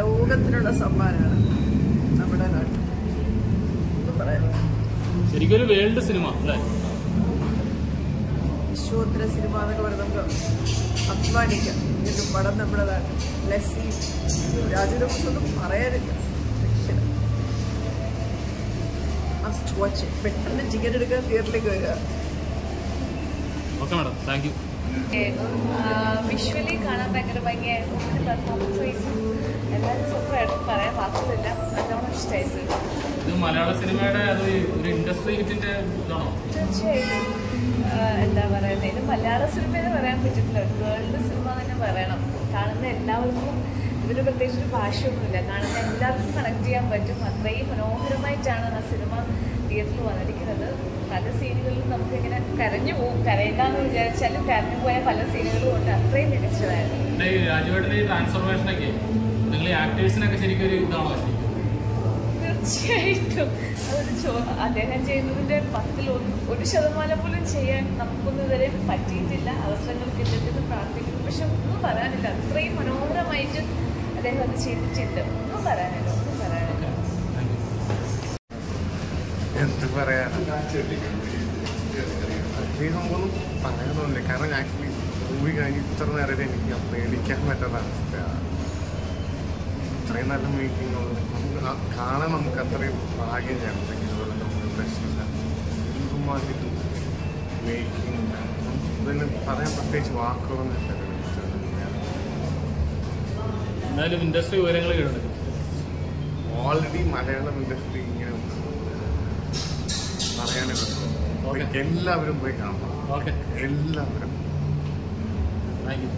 അതിനുള്ള സമ്മാനമാണ് നമ്മുടെ നാട്ടിൽ. ശരിക്കും ഒരു വേൾഡ് സിനിമ വിശ്വോത്തര സിനിമ എന്നൊക്കെ പറഞ്ഞ് നമുക്ക് അഭിമാനിക്കാം ഇങ്ങനൊരു പടം നമ്മുടെ നാട്ടിൽ. ലസ്സി. രാജുവിനെ കുറിച്ചൊന്നും പറയാനില്ല. മസ്റ്റ് വാച്ച് പെട്ടെന്ന് ടിക്കറ്റ് എടുക്കാൻ തിയേറ്ററിലേക്ക് വരിക. Okay madam thank you visually കാണാൻ ഭയങ്കര ഭംഗിയായിരുന്നു. പെർഫോമൻസ് വൈസും എല്ലാവരും സൂപ്പറായിട്ട് പറയാൻ വാക്കുന്നില്ല നല്ലോണം ഇഷ്ടമായി ഇത് മലയാള സിനിമയുടെ അത് ഒരു ഇൻഡസ്ട്രി ഹിറ്റിന്റെ ഇതാണോ? തീർച്ചയായിട്ടും. എന്താ പറയുന്നത് ഇത് മലയാള സിനിമ എന്ന് പറയാൻ പറ്റില്ല. വേൾഡ് സിനിമ തന്നെ പറയണം. കാണുന്ന എല്ലാവർക്കും ഇതിന് പ്രത്യേകിച്ച് ഒരു ഭാഷയൊന്നുമില്ല. കാണുന്ന എല്ലാവർക്കും കണക്ട് ചെയ്യാൻ പറ്റും. അത്രയും മനോഹരമായിട്ടാണ് ആ സിനിമ തിയേറ്ററിൽ വന്നിരിക്കുന്നത്. പല സീനുകളിലും നമുക്കിങ്ങനെ കരഞ്ഞു പോകും കരയേക്കാന്ന് വിചാരിച്ചാലും കരഞ്ഞു പോയ പല സീനുകളും ഉണ്ട്. അത്രയും മികച്ചതായിരുന്നു. നിങ്ങൾ ആക്ടേഴ്സിനൊക്കെ ശരിക്കും ഒരു ഇതാണോ ശരിക്കും? തീർച്ചയായിട്ടും. അതൊരു ചോ അദ്ദേഹം ചെയ്യുന്നതിന്റെ പത്തിൽ ഒന്ന് ഒരു ശതമാനം പോലും ചെയ്യാൻ നമുക്കൊന്നും ഇതുവരെ പറ്റിയിട്ടില്ല. അവസരങ്ങൾ കിട്ടിയിട്ടെന്ന് പ്രാർത്ഥിക്കുന്നു. പക്ഷെ ഒന്നും പറയാനില്ല. അത്രയും മനോഹരമായിട്ട് അദ്ദേഹം അത് ചെയ്തിട്ടുണ്ട്. ഒന്നും പറയാനില്ല ഒന്നും പറയാനില്ല. എന്ത് പറയാ ഈ സംഭവം പറയാനൊന്നുമില്ല. കാരണം ആക്ച്വലി മൂവി കഴിഞ്ഞ് ഇത്ര നേരം എനിക്ക് പേടിക്കാൻ പറ്റുന്ന അവസ്ഥയാണ്. ഇത്രയും നല്ല മേക്കിംഗ് നമുക്ക് കാണാൻ നമുക്ക് അത്രയും ഭാഗ്യം ചെയ്യണം നമുക്ക് പ്രശ്നമില്ല എന്തുമാതിരി മേക്കിംഗ് ഇതിന് പറയാൻ പ്രത്യേകിച്ച് വാക്കുകളൊന്നും ഇല്ല. എന്നാലും ഇൻഡസ്ട്രി വിവരങ്ങൾ ഓൾറെഡി മലയാളം ഇൻഡസ്ട്രി ഇങ്ങനെ പറയാനേ Okay. പറ്റും എല്ലാവരും പോയി കാണണം. എല്ലാവരും. Thank you